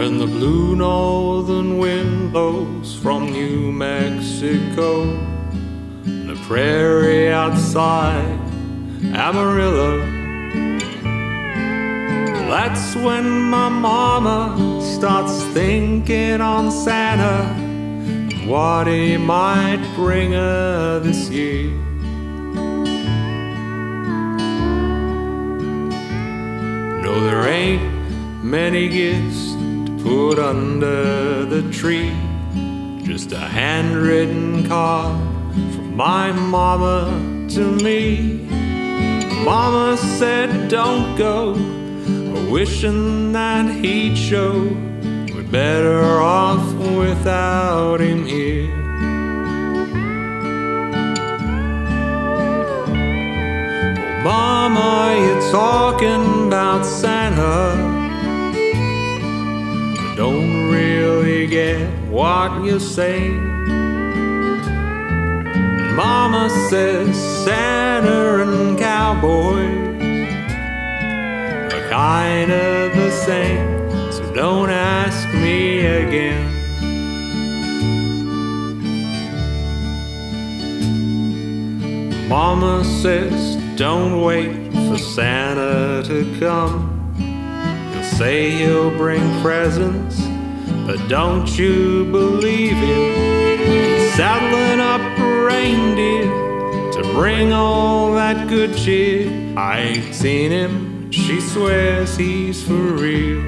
When the blue northern wind blows from New Mexico, the prairie outside Amarillo. That's when my mama starts thinking on Santa and what he might bring her this year. No, there ain't many gifts put under the tree. Just a handwritten card from my mama to me. Mama said, Don't go, wishing that he'd show. We're better off without him here. Mama, you're talking about Santa. Get what you say. Mama says Santa and cowboys are kind of the same, so don't ask me again. Mama says don't wait for Santa to come. He'll say he'll bring presents, but don't you believe him? He's saddling up a reindeer to bring all that good cheer. I ain't seen him, she swears he's for real.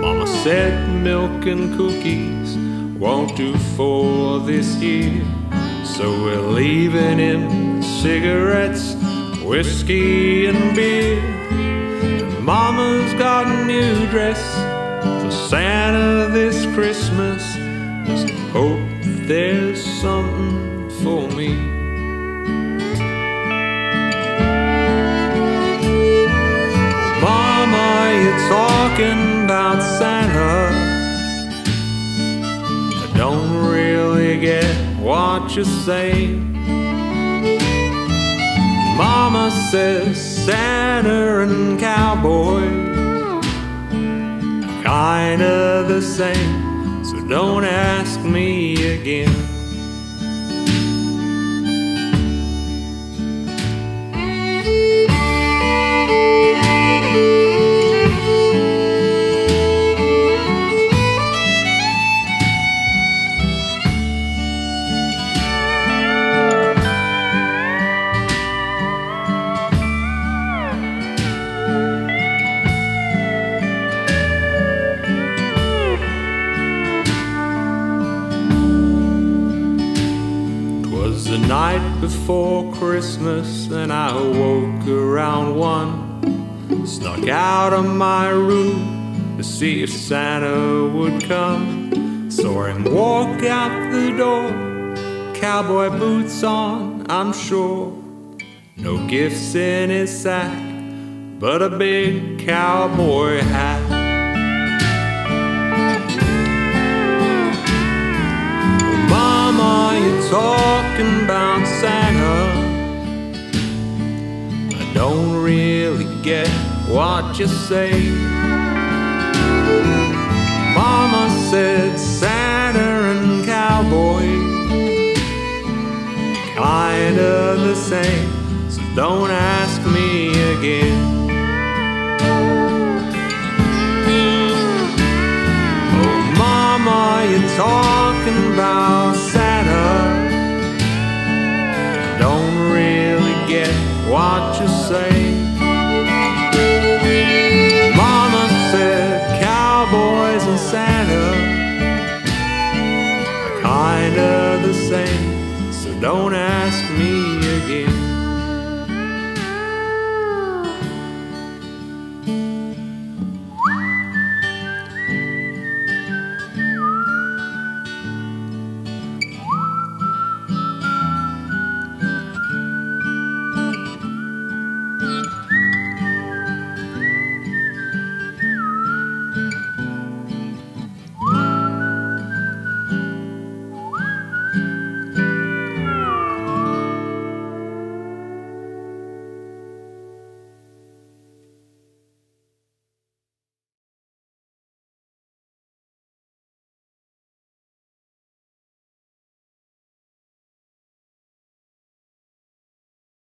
Mama said milk and cookies won't do for this year. So we're leaving him cigarettes, whiskey, and beer. Mama's got a new dress for Santa this Christmas. Just hope there's something for me. Mama, you're talking about Santa. I don't really get what you say. Mama says Santa and cowboys kinda the same, so don't ask me again. The night before Christmas, and I woke around one. Snuck out of my room to see if Santa would come. Saw him walk out the door, cowboy boots on, I'm sure. No gifts in his sack, but a big cowboy hat. Mama, you're talking about Santa. I don't really get what you say. Mama said Santa and cowboy kinda the same, so don't ask what you say. Mama said cowboys and Santa are kinda the same, so don't ask me